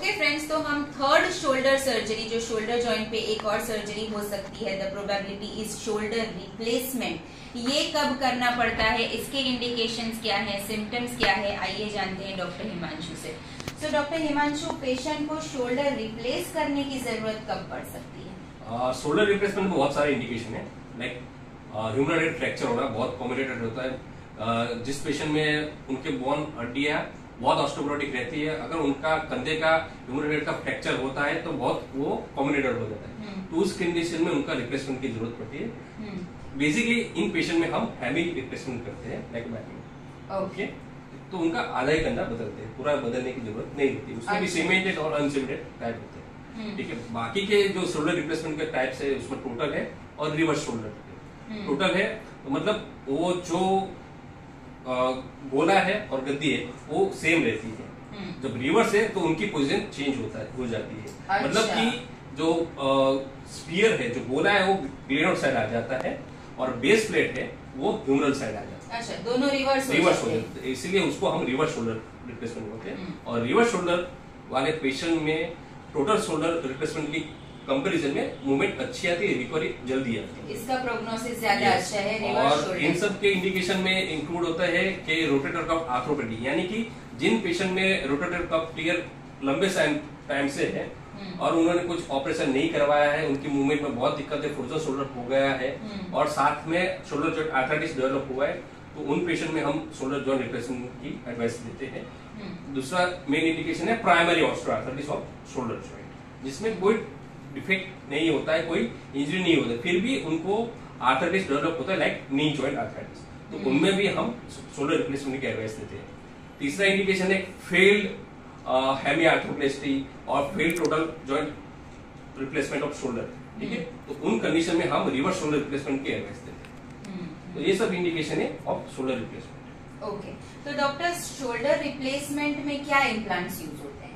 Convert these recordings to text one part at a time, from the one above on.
Okay friends तो हम third shoulder surgery जो शोल्डर जॉइंट पे एक और सर्जरी हो सकती है the probability is shoulder replacement ये कब करना पड़ता है? इसके इंडिकेशंस क्या हैं? सिम्टम्स क्या है? आइए जानते हैं डॉक्टर हिमांशु से. सो डॉक्टर हिमांशु पेशेंट को शोल्डर रिप्लेस करने की ज़रूरत कब पड़ सकती है? शोल्डर रिप्लेसमेंट में बहुत सारे इंडिकेशन है. लाइक ह्यूमन फ्रैक्चर होना बहुत कॉम्बिनेटेड होता है. uh, जिस पेशेंट में उनके बोन हड्डियाँ बहुत ऑस्टोप्रोटिक रहती है। अगर उनका कंधे का ह्यूमन का फ्रैक्चर होता है तो बहुत वो कॉम्बिनेटेड हो जाता है। हम्म। तो उस कंडीशन में उनका रिप्लेसमेंट की ज़रूरत पड़ती है। हम्म, बेसिकली इन पेशेंट में हम हैवी रिप्लेसमेंट करते हैं नेक बैक में ओके तो उनका आधा ही कंधा बदलते हैं। पूरा बदलने की ज़रूरत नहीं होती। उसमें भी अच्छा। सीमेंटेड और अनसीमेंटेड टाइप होते हम्म। हैं ठीक है? बाकी के जो शोल्डर रिप्लेसमेंट के टाइप्स है उसमें टोटल है और रिवर्स शोल्डर हम्म। टोटल है तो मतलब वो जो गोला है और गद्दी है वो सेम रहती है हम्म, जब रिवर्स है तो उनकी पोजीशन चेंज होता है हो जाती है अच्छा। मतलब कि जो स्पीयर है जो गोला है वो ग्लेनोड साइड आ जाता है और बेस प्लेट है वो ह्यूमरल साइड आ जाता है अच्छा दोनों रिवर्स हो रिवर्स हो जाते हैं। इसीलिए उसको हम रिवर्स शोल्डर रिप्लेसमेंट बोलते हैं हम्म। और रिवर्स शोल्डर वाले पेशेंट में टोटल शोल्डर रिप्लेसमेंट की कंपैरिजन में मूवमेंट अच्छी आती है रिकवरी जल्दी आती है। इसका प्रोग्नोसिस ज़्यादा अच्छा है और इन सब के इंडिकेशन में इंक्लूड होता है कि रोटेटर कफ आर्थ्रोपेडी यानी कि जिन पेशेंट में रोटेटर कफ टीयर लंबे टाइम से है हम्म। और उन्होंने कुछ ऑपरेशन नहीं करवाया है उनकी मूवमेंट में बहुत दिक्कत है फ्रोजन शोल्डर हो गया है हम्म। और साथ में शोल्डर जॉइंट आर्थराइटिस डेवलप हुआ है तो उन पेशेंट में हम शोल्डर जॉइंट रिप्लेसमेंट की एडवाइस देते हैं। हम्म, दूसरा मेन इंडिकेशन है primary osteo osteoarthritis of shoulder joint जिसमें कोई डिफेक्ट नहीं होता है कोई इंजरी नहीं होता फिर भी उनको आर्थराइटिस डेवलप होता है लाइक नी जॉइंट आर्थराइटिस तो हम्म। उनमें भी हम शोल्डर रिप्लेसमेंट की एडवाइस देते हैं। तीसरा इंडिकेशन है फेल्ड हेमी आर्थोप्लेस्टी और failed total joint replacement of shoulder ठीक है? तो उन कंडीशन में हम रिवर्स शोल्डर रिप्लेसमेंट की एडवाइस देते हैं। हम्म, तो ये सब इंडिकेशन है ऑफ़ शोल्डर रिप्लेसमेंट ओके तो डॉक्टर शोल्डर रिप्लेसमेंट में क्या इम्प्लांट्स यूज़ होते हैं?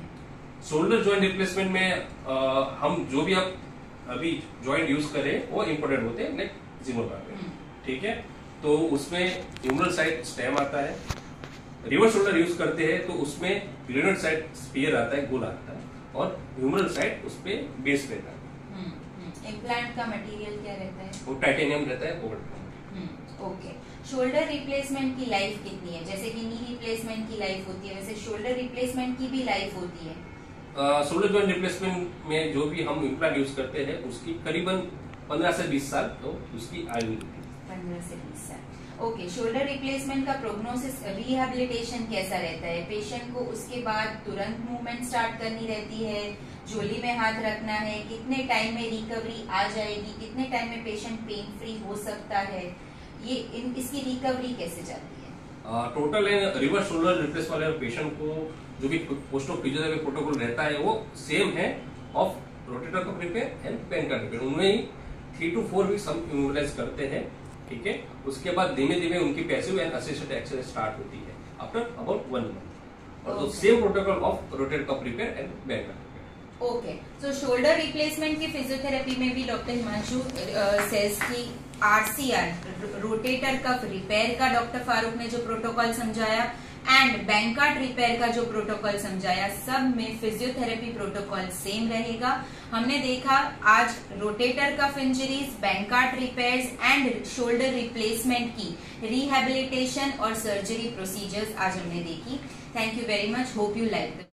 शोल्डर ज्वाइंट रिप्लेसमेंट में अ, हम जो भी आप अभी ज्वाइंट यूज़ करें वो इम्पोर्टेंट होते हैं लाइक जिमोबार में हम्म। ठीक है? तो उसमें ह्यूमरल साइड स्टेम आता है रिवर्स शोल्डर यूज़ करते हैं तो उसमें ग्रेनेड साइड स्पीयर आता है गोल आता है और ह्यूमरल साइड उस पर बेस रहता है। इम्प्लांट का मटेरियल क्या रहता है? वो टाइटेनियम रहता है ओके शोल्डर रिप्लेसमेंट की लाइफ कितनी है? जैसे कि नी रिप्लेसमेंट की लाइफ होती है वैसे शोल्डर रिप्लेसमेंट की भी लाइफ होती है। शोल्डर जॉइंट रिप्लेसमेंट में जो भी हम इम्प्लांट यूज़ करते हैं उसकी करीबन 15 से 20 साल तो उसकी आयु होती है। पंद्रह से बीस साल। ओके शोल्डर रिप्लेसमेंट का प्रोग्नोसिस रिहेबिलिटेशन कैसा रहता है? पेशेंट को उसके बाद तुरंत मूवमेंट स्टार्ट करनी रहती है। झोली में हाथ रखना है। कितने टाइम में रिकवरी आ जाएगी? कितने टाइम में पेशेंट पेन फ्री हो सकता है? ये इन इसकी रिकवरी कैसे जाती है? टोटल रिवर्स शोल्डर रिप्लेस वाले पेशेंट को जो भी पोस्ट ऑफ़ फिजियोथेरेपी प्रोटोकॉल रहता है वो सेम है of rotator cuff repair and pain का रिपेयर उनमें ही थ्री टू फोर वीक्स हम इमोबलाइज करते हैं ठीक है? उसके बाद धीमे धीमे उनकी passive and assisted exercise start होती है आफ्टर अबाउट वन मंथ और तो same protocol of rotator cuff repair and pain का ओके सो शोल्डर रिप्लेसमेंट की फिजियोथेरेपी में भी डॉक्टर हिमांशु सेज की आरसीआर रोटेटर कफ रिपेयर का डॉक्टर फारूक ने जो प्रोटोकॉल समझाया एंड बैंकार्ड रिपेयर का जो प्रोटोकॉल समझाया, सब में फिजियोथेरेपी प्रोटोकॉल सेम रहेगा। हमने देखा, आज rotator cuff injuries Bankart repairs and shoulder replacement की रिहेबिलिटेशन और सर्जरी प्रोसीजर्स आज हमने देखी। Thank you very much hope you like